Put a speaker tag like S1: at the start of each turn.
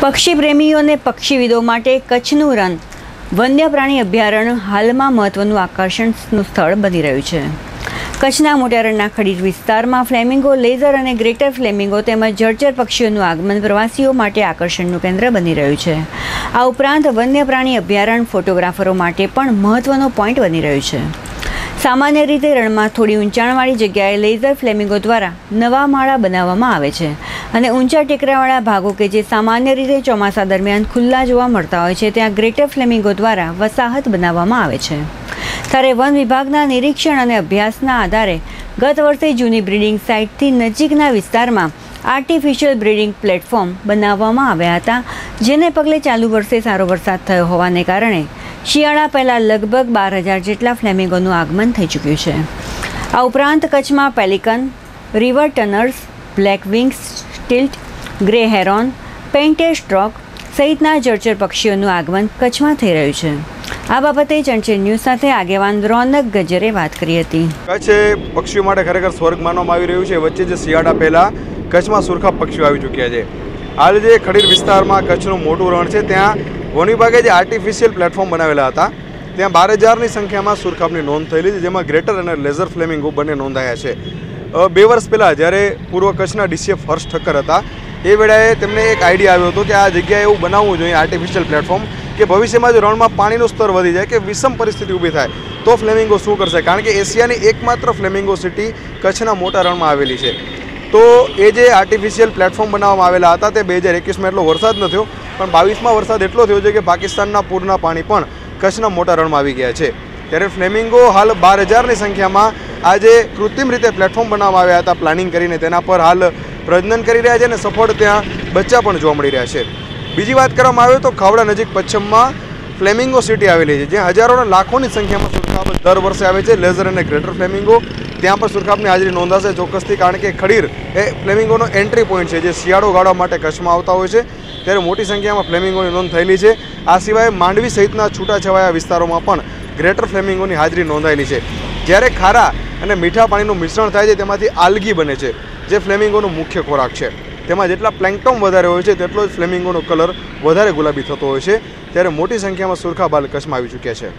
S1: પક્ષી પ્રેમીઓ અને પક્ષીવિદો માટે કચ્છનું રન. વન્ય પ્રાણી અભયારણ્ય હાલમાં મહત્વનું આકર્ષણનું સ્થળ બની રહ્યું છે. કચ્છના મોટા રણના ખડીર વિસ્તારમાં ફ્લેમિંગો, લેઝર અને ગ્રેટર ફ્લેમિંગો તેમજ જળચર પક્ષીઓનું આગમન પ્રવાસીઓ માટે આકર્ષણનું કેન્દ્ર બની રહ્યું છે. આ ઉપરાંત વન્ય પ્રાણી અભયારણ્ય ફોટોગ્રાફરો માટે પણ મહત્વનો પોઈન્ટ બની રહ્યું છે. સામાન્ય રીતે રણમાં થોડી ઊંચાણવાળી જગ્યાએ લેઝર ફ્લેમિંગો દ્વારા નવા માળા બનાવવામાં આવે છે અને ઊંચા ટેકરાવાળા ભાગો કે જે સામાન્ય રીતે ચોમાસા દરમિયાન ખુલ્લા જોવા મળતા હોય છે, ત્યાં ગ્રેટર ફ્લેમિંગો દ્વારા વસાહત બનાવવામાં આવે છે. ત્યારે વન વિભાગના નિરીક્ષણ અને અભ્યાસના આધારે ગત વર્ષે જૂની બ્રીડિંગ સાઇટથી નજીકના વિસ્તારમાં આર્ટિફિશિયલ બ્રીડિંગ પ્લેટફોર્મ બનાવવામાં આવ્યા હતા, જેને પગલે ચાલુ વર્ષે સારો વરસાદ થયો હોવાને કારણે શિયાળા પહેલાં લગભગ બાર હજાર જેટલા ફ્લેમિંગોનું આગમન થઈ ચૂક્યું છે. આ ઉપરાંત કચ્છમાં pelican, river terns, black wings, stilt, grey heron painted stork સહિતના જળચર પક્ષીઓનું આગમન કચ્છમાં થઈ રહ્યું છે. આ બાબતે ચણચેર ન્યૂઝ સાથે આગેવાન રોનક ગજરે વાત કરી હતી.
S2: કચ્છ પક્ષીઓ માટે ખરેખર સ્વર્ગ માનવામાં આવી રહ્યું છે. વચ્ચે જે શિયાળા પહેલાં કચ્છમાં સુરખા પક્ષીઓ આવી ચૂક્યા છે. હાલ જે ખડીર વિસ્તારમાં કચ્છનું મોટું રણ છે, ત્યાં વન વિભાગે જે આર્ટિફિશિયલ પ્લેટફોર્મ બનાવેલા હતા, ત્યાં બાર હજારની સંખ્યામાં સુરખાબની નોંધ થયેલી છે, જેમાં ગ્રેટર અને લેઝર ફ્લેમિંગો બંને નોંધાયા છે. બે વર્ષ પહેલાં જ્યારે પૂર્વ કચ્છના ડીસીએફ હર્ષ ઠક્કર હતા, એ વેળાએ તેમને એક આઈડિયા આવ્યો હતો કે આ જગ્યાએ એવું બનાવવું જોઈએ આર્ટિફિશિયલ પ્લેટફોર્મ કે ભવિષ્યમાં જો રણમાં પાણીનું સ્તર વધી જાય કે વિષમ પરિસ્થિતિ ઊભી થાય, તો ફ્લેમિંગો શું કરશે? કારણ કે એશિયાની એકમાત્ર ફ્લેમિંગો સિટી કચ્છના મોટા રણમાં આવેલી છે. તો એ જે આર્ટિફિશિયલ પ્લેટફોર્મ બનાવવામાં આવેલા હતા, તે બે હજાર એકવીસમાં એટલો વરસાદ ન થયો પણ બાવીસમાં વરસાદ એટલો થયો છે કે પાકિસ્તાનના પૂરના પાણી પણ કચ્છના મોટા રણમાં આવી ગયા છે. ત્યારે ફ્લેમિંગો હાલ બાર હજારની સંખ્યામાં આજે કૃત્રિમ રીતે પ્લેટફોર્મ બનાવવામાં આવ્યા હતા, પ્લાનિંગ કરીને તેના પર હાલ પ્રજનન કરી રહ્યા છે અને સફળ ત્યાં બચ્ચા પણ જોવા મળી રહ્યા છે. બીજી વાત કરવામાં આવે તો ખાવડા નજીક પશ્ચિમમાં ફ્લેમિંગો સિટી આવેલી છે, જ્યાં હજારો અને લાખોની સંખ્યામાં સુરખાબ દર વર્ષે આવે છે. લેઝર અને ગ્રેટર ફ્લેમિંગો ત્યાં પણ સુરખાબની હાજરી નોંધાશે ચોક્કસથી, કારણ કે ખડીર એ ફ્લેમિંગોનો એન્ટ્રી પોઈન્ટ છે, જે શિયાળો ગાળવા માટે કચ્છમાં આવતા હોય છે. ત્યારે મોટી સંખ્યામાં ફ્લેમિંગોની નોંધ થયેલી છે. આ સિવાય માંડવી સહિતના છૂટાછવાયા વિસ્તારોમાં પણ ગ્રેટર ફ્લેમિંગોની હાજરી નોંધાયેલી છે. જ્યારે ખારા અને મીઠા પાણીનું મિશ્રણ થાય છે, તેમાંથી આલગી બને છે, જે ફ્લેમિંગોનો મુખ્ય ખોરાક છે. તેમાં જેટલા પ્લેન્કટોમ વધારે હોય છે, તેટલો જ ફ્લેમિંગોનો કલર વધારે ગુલાબી થતો હોય છે. ત્યારે મોટી સંખ્યામાં સુરખા બાલ કચ્છમાં આવી ચૂક્યા છે.